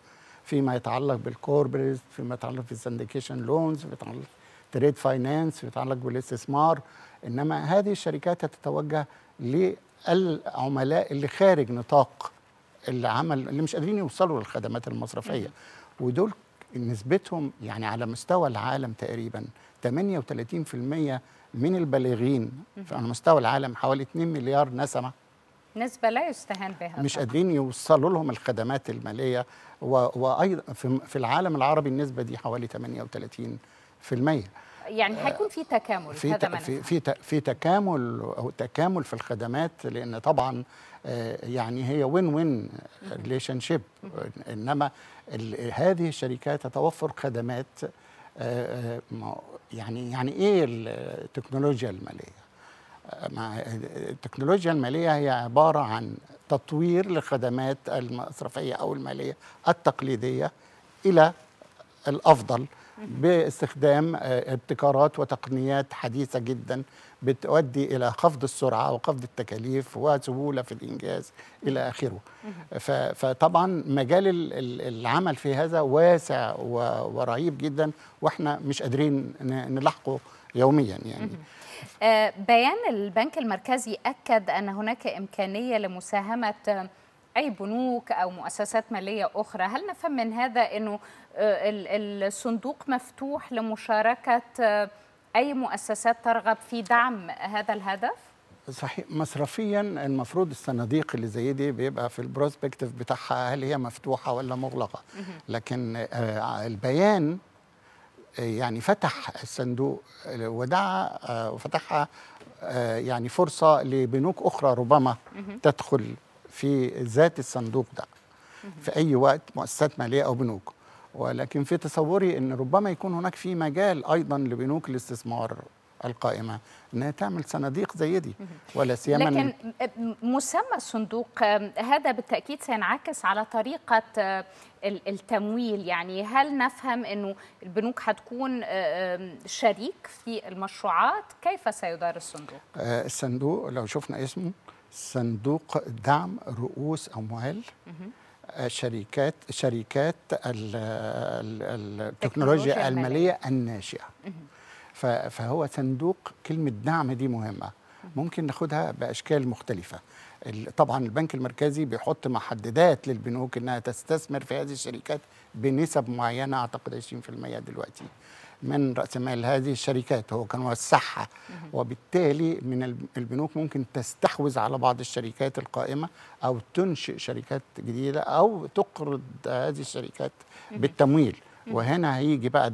[SPEAKER 10] فيما يتعلق بال corporate فيما يتعلق بال syndication loans فيما يتعلق تريد فاينانس فيما يتعلق بالاستثمار. إنما هذه الشركات هتتوجه للعملاء اللي خارج نطاق العمل اللي مش قادرين يوصلوا للخدمات المصرفية. ودول نسبتهم يعني على مستوى العالم تقريبا 38% من البالغين على مستوى العالم؟ حوالي 2 مليار نسمة.
[SPEAKER 1] نسبة لا يستهان بها
[SPEAKER 10] مش. قادرين يوصلوا لهم الخدمات المالية وأيضا في العالم العربي النسبة دي حوالي 38%
[SPEAKER 1] يعني هيكون في تكامل
[SPEAKER 10] في
[SPEAKER 1] هذا
[SPEAKER 10] في. في في تكامل أو تكامل في الخدمات لأن طبعا آه، يعني هي win-win relationship انما هذه الشركات تتوفر خدمات ما- يعني يعني إيه التكنولوجيا المالية؟ آه، التكنولوجيا المالية هي عبارة عن تطوير للخدمات المصرفية أو المالية التقليدية إلى الأفضل باستخدام آه، ابتكارات وتقنيات حديثة جدا بتؤدي إلى خفض السرعة وخفض التكاليف وسهولة في الإنجاز إلى آخره. ف- فطبعا مجال ال- ال- العمل في هذا واسع ورهيب جدا وإحنا مش قادرين نلاحقه يوميا يعني.
[SPEAKER 1] آه، بيان البنك المركزي أكد أن هناك إمكانية لمساهمة أي بنوك أو مؤسسات مالية أخرى هل نفهم من هذا أنه الصندوق مفتوح لمشاركة آه، أي مؤسسات ترغب في دعم هذا الهدف؟
[SPEAKER 10] صحيح مصرفيا المفروض الصناديق اللي زي دي بيبقى في ال prospectus بتاعها هل هي مفتوحة ولا مغلقة. لكن آه، البيان آه، يعني فتح الصندوق آه، ودعا آه، وفتحها آه، يعني فرصة لبنوك أخرى ربما تدخل في ذات الصندوق ده. في أي وقت مؤسسات مالية أو بنوك. ولكن في تصوري إن ربما يكون هناك في مجال أيضا لبنوك الاستثمار القائمة إنها تعمل صناديق زي دي ولا سيما
[SPEAKER 1] لكن مسمى الصندوق هذا بالتأكيد سينعكس على طريقة ال- التمويل. يعني هل نفهم أنه البنوك هتكون شريك في المشروعات؟ كيف سيدار الصندوق؟
[SPEAKER 10] آه، الصندوق لو شفنا اسمه صندوق دعم رؤوس أموال. شركات شركات ال- ال- التكنولوجيا المالية. الناشئة. فهو صندوق كلمة دعم دي مهمة. ممكن ناخدها بأشكال مختلفة. طبعا البنك المركزي بيحط محددات للبنوك إنها تستثمر في هذه الشركات بنسب معينة أعتقد 20% دلوقتي. من رأس مال هذه الشركات هو كان وسعها وبالتالي من الب- البنوك ممكن تستحوذ على بعض الشركات القائمة أو تنشئ شركات جديدة أو تقرض هذه الشركات بالتمويل. وهنا هيجي بقى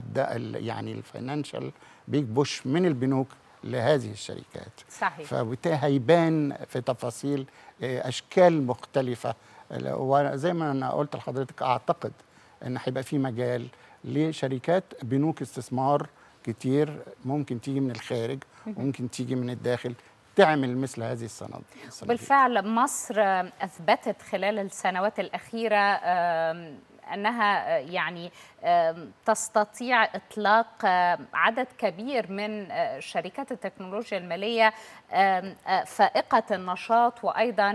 [SPEAKER 10] يعني ال financial big push من البنوك لهذه الشركات.
[SPEAKER 1] صحيح.
[SPEAKER 10] فبالتالي هيبان في تفاصيل آه، أشكال مختلفة. وزي ما أنا قلت لحضرتك أعتقد إن هيبقى في مجال لشركات بنوك استثمار كتير ممكن تيجي من الخارج وممكن تيجي من الداخل تعمل مثل هذه الصناديق.
[SPEAKER 1] بالفعل مصر أثبتت خلال السنوات الأخيرة أنها آه، يعني تستطيع إطلاق آه، عدد كبير من آه، شركات التكنولوجيا المالية فائقة النشاط وأيضا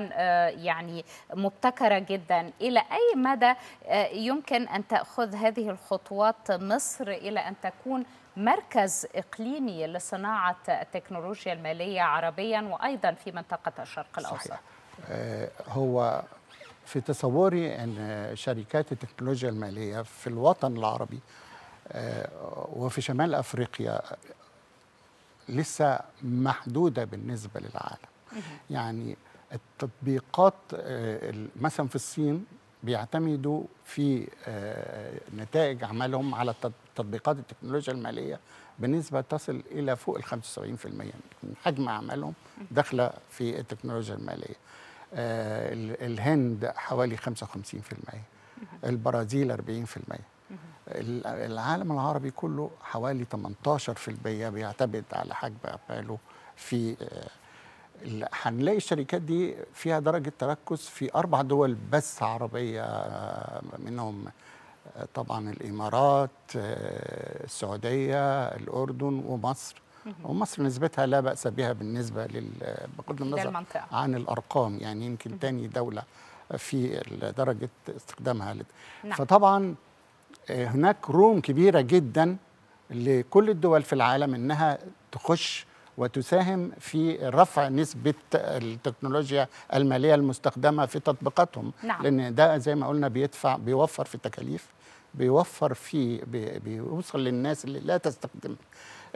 [SPEAKER 1] يعني مبتكرة جدا إلى أي مدى يمكن أن تأخذ هذه الخطوات مصر إلى أن تكون مركز إقليمي لصناعة التكنولوجيا المالية عربيا وأيضا في منطقة الشرق الأوسط
[SPEAKER 10] صحيح. هو في تصوري أن شركات التكنولوجيا المالية في الوطن العربي آه، وفي شمال أفريقيا لسه محدودة بالنسبة للعالم. يعني التطبيقات آه، مثلا في الصين بيعتمدوا في آه، نتائج عملهم على تطبيقات التكنولوجيا المالية بنسبة تصل إلى فوق ال 75% من حجم اعمالهم داخلة في التكنولوجيا المالية. آه، ال- الهند حوالي 55% البرازيل 40% ال- العالم العربي كله حوالي 18% بيعتمد على حجم اعماله في آه، هنلاقي الشركات دي فيها درجة تركز في أربع دول بس عربية آه، منهم آه، طبعا الإمارات آه، السعودية الأردن ومصر. ومصر نسبتها لا بأس بها بالنسبة لل بغض النظر. عن الأرقام يعني يمكن تاني دولة في درجة استخدامها
[SPEAKER 1] نعم.
[SPEAKER 10] فطبعا آه، هناك روم كبيرة جدا لكل الدول في العالم إنها تخش وتساهم في رفع نسبة التكنولوجيا المالية المستخدمة في تطبيقاتهم
[SPEAKER 1] نعم.
[SPEAKER 10] لأن ده زي ما قلنا بيدفع بيوفر في التكاليف بيوفر في بي- بيوصل للناس اللي لا تستخدم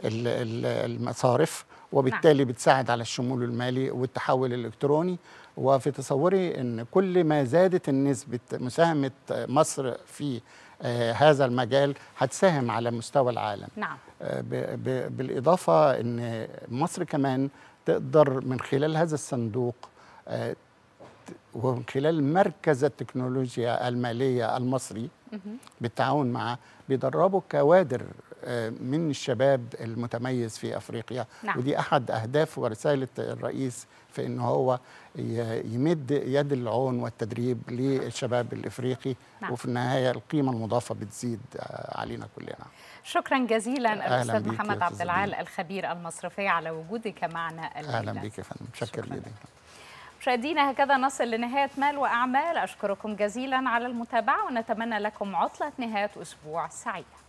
[SPEAKER 10] المصارف وبالتالي بتساعد على الشمول المالي والتحول الإلكتروني. وفي تصوري إن كل ما زادت النسبة مساهمة مصر في آه، هذا المجال هتساهم على مستوى العالم.
[SPEAKER 1] نعم.
[SPEAKER 10] آه، بالإضافة أن مصر كمان تقدر من خلال هذا الصندوق آه، ومن خلال مركز التكنولوجيا المالية المصري بالتعاون معه بيدربوا كوادر من الشباب المتميز في أفريقيا
[SPEAKER 1] نعم.
[SPEAKER 10] ودي أحد أهداف ورسالة الرئيس في أنه هو يمد يد العون والتدريب للشباب الإفريقي
[SPEAKER 1] نعم.
[SPEAKER 10] وفي النهاية القيمة المضافة بتزيد آه، علينا كلنا
[SPEAKER 1] شكرا جزيلا الاستاذ محمد عبد العال الخبير المصرفي على وجودك معنا
[SPEAKER 10] أهلا
[SPEAKER 1] الليلة.
[SPEAKER 10] بك يا فندم متشكر
[SPEAKER 1] شكراً.
[SPEAKER 10] جدا
[SPEAKER 1] مشاهدينا هكذا نصل لنهاية مال وأعمال أشكركم جزيلا على المتابعة ونتمنى لكم عطلة نهاية أسبوع سعيدة